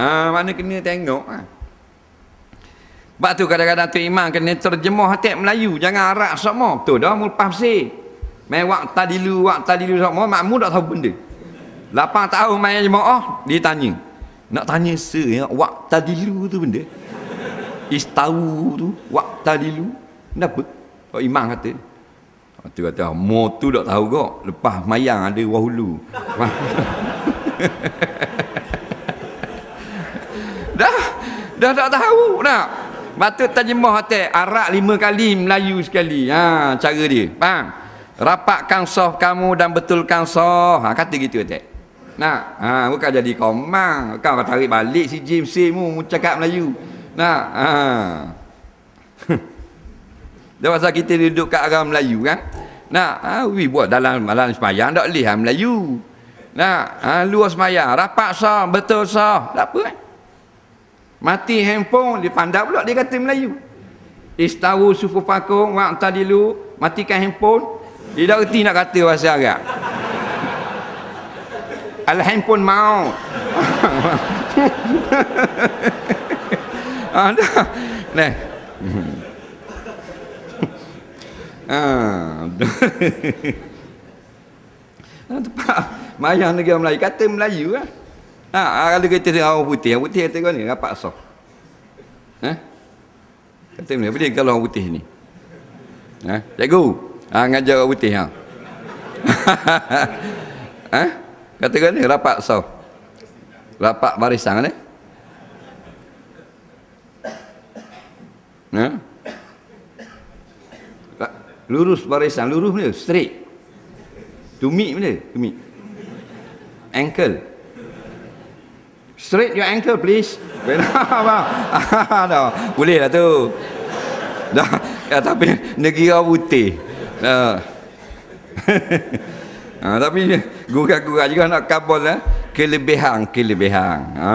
Ha, mana kena tengok. Ha. Sebab tu kadang-kadang tu imam kena terjemah hati Melayu. Jangan Arab semua. Betul dah, mul pasir. Main waktu tadilu, waktu tadilu semua. Makmum tak tahu benda. 8 tahun main jemaah, dia tanya. Nak tanya se, ya, waktu tadilu tu benda. Istawu tu, waktu tadilu. Kenapa? Oh, imam kata. Tu kata, mo tu tak tahu kok. Lepas mayang ada wahulu. dah, dah tak tahu nak. Patut terjemah hati Arab lima kali, Melayu sekali. Ha, cara dia. Faham? Rapatkan soh kamu dan betulkan soh. Ha, kata gitu hati. Nak, ha, bukan jadi komang. Kau tarik balik si James mu cakap Melayu. Nak, ha. Dia pasal kita duduk kat arah Melayu kan. Nak, ha, we buat dalam malam semayang tak boleh ha, Melayu. Nak, ha, luar semayang, rapat sah, betul sah. Tak apa kan. Mati handphone, dia pandai pula dia kata Melayu. Istawu sufu pakung, wak tadilu, matikan handphone. Dia dah reti nak kata bahasa Arab. Al handphone mau. Ada. Nah. Ah. Tempat mayang negara Melayu kata Melayu lah. Ha, kalau kita tengok orang putih, orang putih kata kau ni rapat soh. Ha? Kata ni, apa dia kalau orang putih ni? Ha? Cikgu, ha, ngajar orang putih ha. ha? Kata kau ni rapat soh. Rapat barisan ni. Ha? Lurus barisan, lurus ni, straight. Tumit mana? Tumit. Ankle. Straight your ankle please. Boleh lah tu. Dah. Ya, tapi orang putih. Dah. ha, tapi gurau-gurau juga nak kabul lah. Kelebihan, kelebihan. Ha.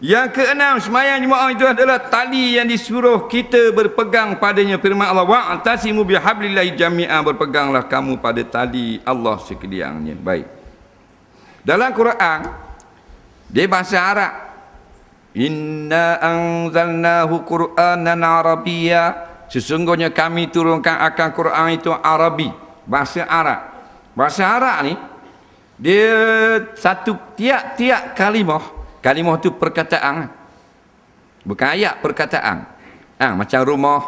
Yang keenam semayang jemaah itu adalah tali yang disuruh kita berpegang padanya firman Allah wa'tasimu bihablillahi jami'a berpeganglah kamu pada tali Allah sekaliannya. Baik. Dalam Quran dia bahasa Arab. Inna anzalnahu Qur'anan Arabiyya. Sesungguhnya kami turunkan akan Quran itu Arabi, bahasa Arab. Bahasa Arab ni dia satu tiap-tiap kalimah, kalimah tu perkataan. Bukan ayat perkataan. Ha, macam rumah.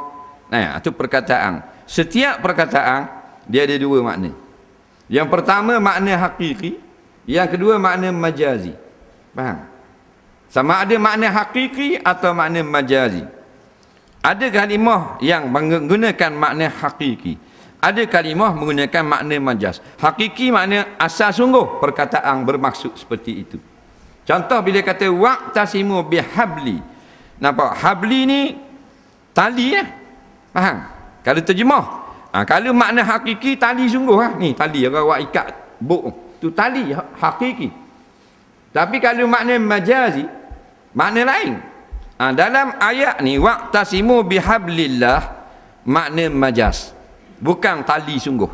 Nah, itu perkataan. Setiap perkataan dia ada dua makna. Yang pertama makna hakiki, yang kedua makna majazi. Faham? Sama ada makna hakiki atau makna majazi. Ada kalimah yang menggunakan makna hakiki. Ada kalimah menggunakan makna majaz. Hakiki makna asal sungguh perkataan bermaksud seperti itu. Contoh bila kata waqtasimu bihabli. Nampak? Habli ni tali ya. Faham? Kalau terjemah. Ha, kalau makna hakiki tali sungguh ha. Ni tali orang ikat buk. Tu tali ha, hakiki. Tapi kalau makna majazi, makna lain. Ha, dalam ayat ni, waqtasimu bihablillah, makna majaz. Bukan tali sungguh.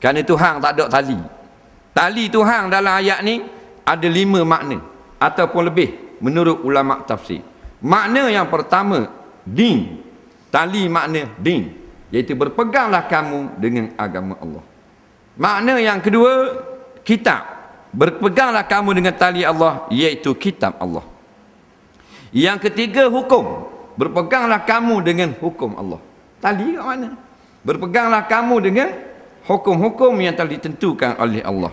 Kerana Tuhan tak ada tali. Tali Tuhan dalam ayat ni, ada lima makna. Ataupun lebih, menurut ulama tafsir. Makna yang pertama, din. Tali makna din. Iaitu berpeganglah kamu dengan agama Allah. Makna yang kedua, kitab. Berpeganglah kamu dengan tali Allah iaitu kitab Allah. Yang ketiga hukum. Berpeganglah kamu dengan hukum Allah. Tali kat mana? Berpeganglah kamu dengan hukum-hukum yang telah ditentukan oleh Allah.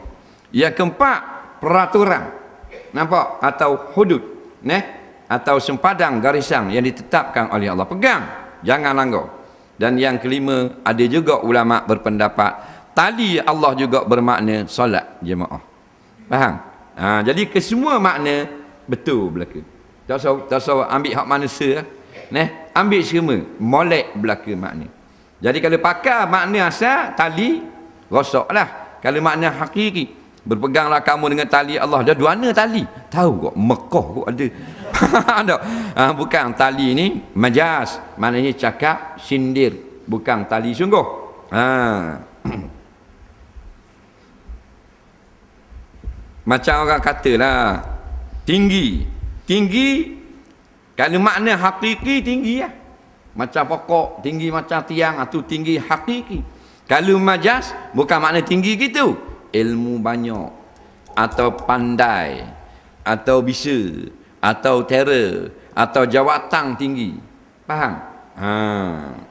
Yang keempat, peraturan. Nampak? Atau hudud. Neh? Atau sempadan garisan yang ditetapkan oleh Allah. Pegang. Jangan langgar. Dan yang kelima, ada juga ulama berpendapat tali Allah juga bermakna solat jemaah. Faham? Ha, jadi kesemua makna betul belaka. Tak usah, tak usah ambil hak manusia. Neh, ambil semua. Molek belaka makna. Jadi kalau pakai makna asal, tali, rosaklah. Kalau makna hakiki, berpeganglah kamu dengan tali Allah. Dah dua tali? Tahu kok, Mekah kok ada. Ha, bukan tali ni, majas. Maknanya cakap, sindir. Bukan tali sungguh. Haa. Macam orang katalah tinggi. Tinggi kalau makna hakiki tinggi ya macam pokok tinggi macam tiang itu tinggi hakiki. Kalau majas bukan makna tinggi gitu. Ilmu banyak atau pandai atau bisa atau terror atau jawatan tinggi. Faham? Ha